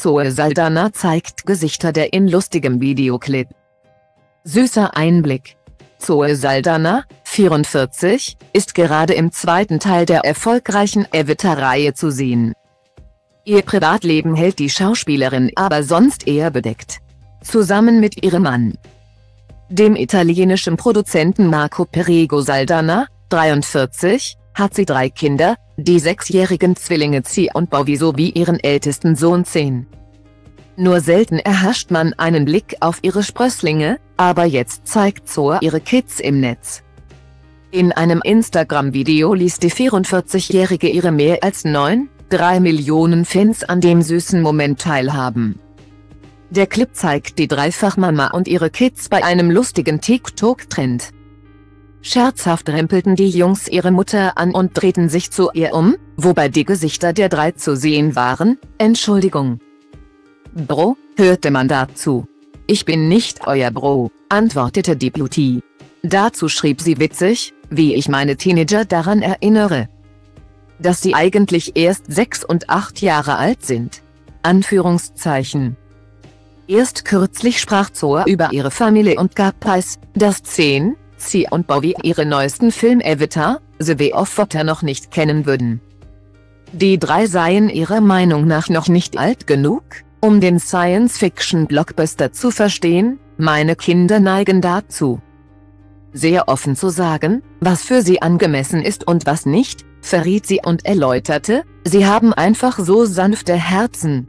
Zoe Saldana zeigt Gesichter der in lustigem Videoclip. Süßer Einblick. Zoe Saldana, 44, ist gerade im zweiten Teil der erfolgreichen Evita-Reihe zu sehen. Ihr Privatleben hält die Schauspielerin aber sonst eher bedeckt. Zusammen mit ihrem Mann, dem italienischen Produzenten Marco Perego Saldana, 43, hat sie drei Kinder, die sechsjährigen Zwillinge Zia und Bowie sowie ihren ältesten Sohn 10. Nur selten erhascht man einen Blick auf ihre Sprösslinge, aber jetzt zeigt Zoe ihre Kids im Netz. In einem Instagram-Video ließ die 44-Jährige ihre mehr als 9,3 Millionen Fans an dem süßen Moment teilhaben. Der Clip zeigt die Dreifachmama und ihre Kids bei einem lustigen TikTok-Trend. Scherzhaft rempelten die Jungs ihre Mutter an und drehten sich zu ihr um, wobei die Gesichter der drei zu sehen waren, Entschuldigung. Bro, hörte man dazu. Ich bin nicht euer Bro, antwortete die Blutie. Dazu schrieb sie witzig, wie ich meine Teenager daran erinnere. Dass sie eigentlich erst sechs und acht Jahre alt sind. Anführungszeichen. Erst kürzlich sprach Zoe über ihre Familie und gab preis, dass 10, sie und Bowie ihre neuesten Film Avatar, The Way of Water noch nicht kennen würden. Die drei seien ihrer Meinung nach noch nicht alt genug, um den Science-Fiction-Blockbuster zu verstehen, meine Kinder neigen dazu. Sehr offen zu sagen, was für sie angemessen ist und was nicht, verriet sie und erläuterte, sie haben einfach so sanfte Herzen,